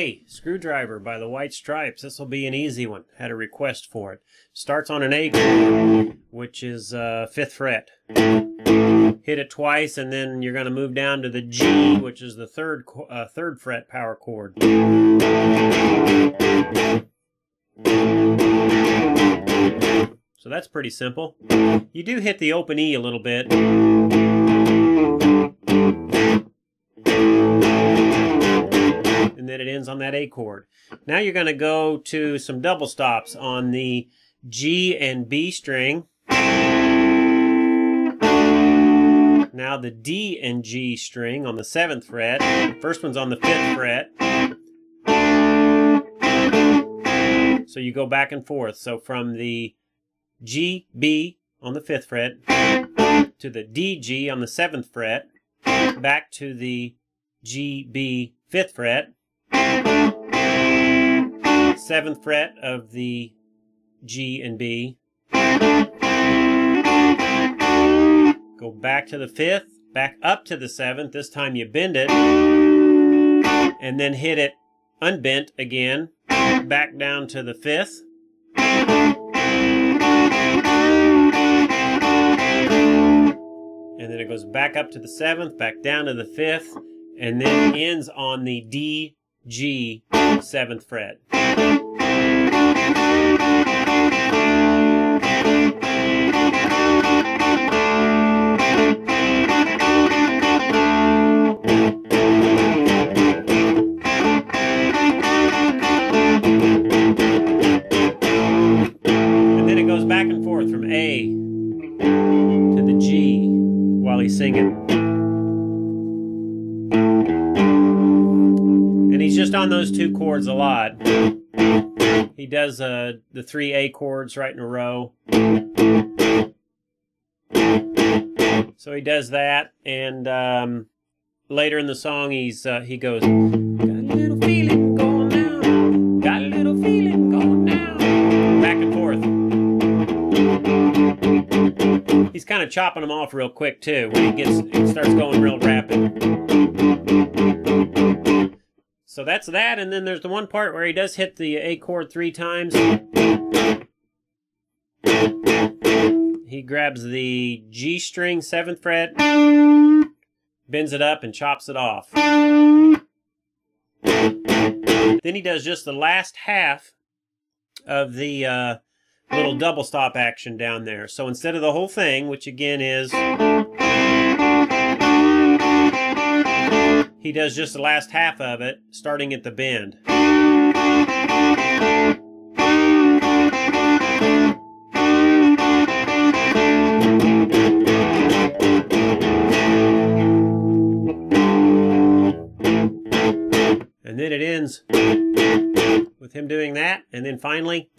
Hey, Screwdriver by the White Stripes. This will be an easy one. Had a request for it. Starts on an A which is uh, fifth fret. Hit it twice, and then you're going to move down to the G, which is the third uh, third fret power chord. So that's pretty simple. You do hit the open E a little bit. That it ends on that A chord. Now you're going to go to some double stops on the G and B string. Now the D and G string on the 7th fret. First one's on the 5th fret. So you go back and forth. So from the G, B on the 5th fret to the D, G on the 7th fret, back to the G, B, 5th fret, seventh fret of the G and B. Go back to the fifth, back up to the seventh. This time you bend it, and then hit it unbent again, back down to the fifth. And then it goes back up to the seventh, back down to the fifth, and then ends on the D G, 7th fret. And then it goes back and forth from A to the G while he's singing. Just on those two chords a lot. He does uh, the three A chords right in a row. So he does that, and um, later in the song, he's uh, he goes, back and forth. He's kind of chopping them off real quick too when he gets it starts going real rapid. So that's that, and then there's the one part where he does hit the A chord three times. He grabs the G string, 7th fret, bends it up, and chops it off. Then he does just the last half of the uh, little double stop action down there. So instead of the whole thing, which again is he does just the last half of it, starting at the bend. And then it ends with him doing that, and then finally